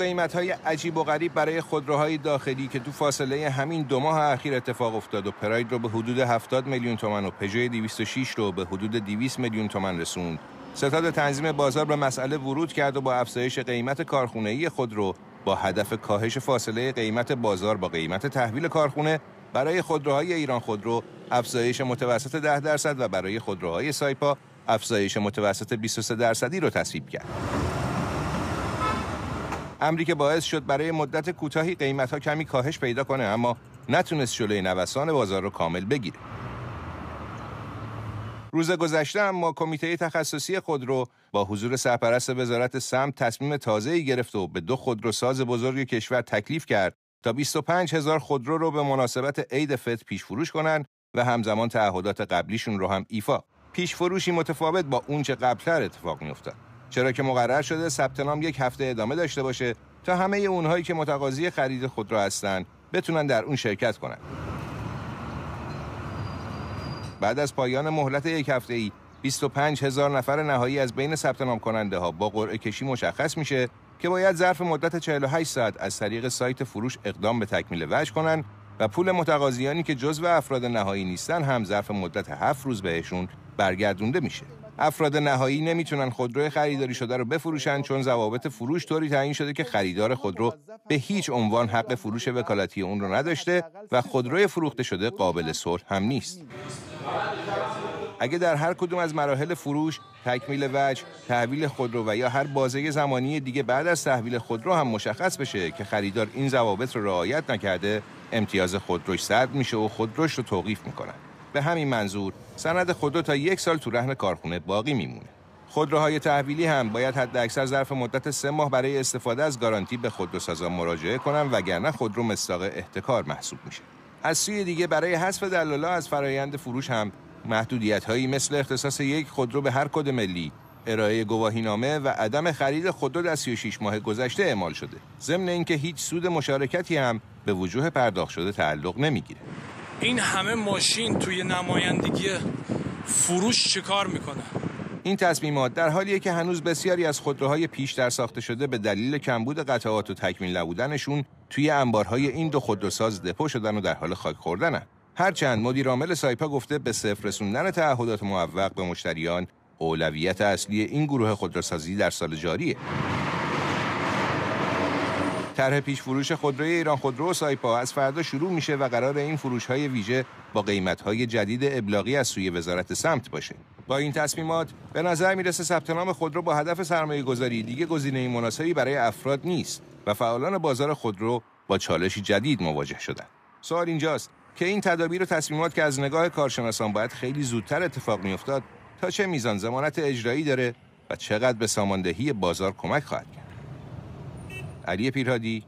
قیمت های عجیب و غریب برای خودروهای داخلی که تو فاصله همین دو ماه اخیر اتفاق افتاد و پراید رو به حدود 70 میلیون تومن و پژو 206 رو به حدود 200 میلیون تومن رسوند. ستاد تنظیم بازار به مسئله ورود کرد و با افزایش قیمت کارخونه‌ای خودرو با هدف کاهش فاصله قیمت بازار با قیمت تحویل کارخونه برای خودروهای ایران خودرو افزایش متوسط 10 درصد و برای خودروهای سایپا افزایش متوسط 23 درصدی رو تصویب کرد. امری که باعث شد برای مدت کوتاهی قیمت ها کمی کاهش پیدا کنه اما نتونست جلوی نوسان بازار رو کامل بگیره. روز گذشته اما کمیته تخصصی خودرو با حضور سرپرست وزارت سمت تصمیم تازه‌ای گرفت و به دو خودروساز بزرگ کشور تکلیف کرد تا 25 هزار خودرو رو به مناسبت عید فطر پیش فروش کنند و همزمان تعهدات قبلیشون رو هم ایفا. پیش فروشی متفاوت با اونچه قبلتر اتفاق میافتاد. چرا که مقرر شده ثبت نام یک هفته ادامه داشته باشه تا همه اونهایی که متقاضی خرید خودرو هستند بتونن در اون شرکت کنند. بعد از پایان مهلت یک هفته ای 25 هزار نفر نهایی از بین ثبت نام کننده ها با قرعه کشی مشخص میشه که باید ظرف مدت 48 ساعت از طریق سایت فروش اقدام به تکمیل وجه کنن و پول متقاضیانی که جزو افراد نهایی نیستن هم ظرف مدت 7 روز بهشون برگردونده میشه. افراد نهایی نمی‌تونن خودرو خریداری شده رو بفروشن چون ضوابط فروش طوری تعیین شده که خریدار خودرو به هیچ عنوان حق فروش وکالتی اون رو نداشته و خودروی فروخته شده قابل صلح هم نیست. اگه در هر کدوم از مراحل فروش، تکمیل وجه، تحویل خودرو و یا هر بازه زمانی دیگه بعد از تحویل خودرو هم مشخص بشه که خریدار این ضوابط رو رعایت نکرده، امتیاز خودروش سرد میشه و خودروش رو توقیف می‌کنن. به همین منظور سند خودرو تا یک سال تو رهن کارخونه باقی میمونه. خودروهای تحویلی هم باید حد اکثر ظرف مدت سه ماه برای استفاده از گارانتی به خودروسازان مراجعه کنن وگرنه خودرو مستاق احتکار محسوب میشه. از سوی دیگه برای حذف دلالا از فرایند فروش هم محدودیت هایی مثل اختصاص یک خودرو به هر کد ملی ارائه گواهینامه و عدم خرید خودرو در 36 ماه گذشته اعمال شده ضمن اینکه هیچ سود مشارکتی هم به وجوه پرداخت شده تعلق نمی‌گیره این همه ماشین توی نمایندگی فروش چه کار می‌کنه این تصمیمات در حالیه که هنوز بسیاری از خودروهای پیش در ساخته شده به دلیل کمبود قطعات و تکمیل نبودنشون توی انبارهای این دو خودروساز دپو شدن و در حال خاک خوردنن. هرچند مدیر عامل سایپا گفته به صفر رسوندن تعهدات موفق به مشتریان اولویت اصلی این گروه خودروسازی در سال جاریه. طرح پیش فروش خودروی ایران خودرو و سایپا از فردا شروع میشه و قرار این فروش های ویژه با قیمت های جدید ابلاغی از سوی وزارت سمت باشه. با این تصمیمات به نظر می‌رسه ثبت نام خودرو با هدف سرمایه گذاری دیگه گزینه مناسبی برای افراد نیست و فعالان بازار خودرو با چالشی جدید مواجه شدن. سوال اینجاست که این تدابیر و تصمیمات که از نگاه کارشناسان باید خیلی زودتر اتفاق میافتاد تا چه میزان زمانت اجرایی داره و چقدر به ساماندهی بازار کمک خواهد کرد. علی پیرهادی